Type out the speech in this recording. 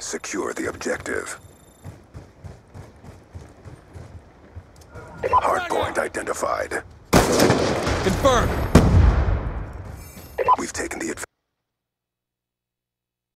Secure the objective. Hardpoint identified. Confirmed. We've taken the advantage.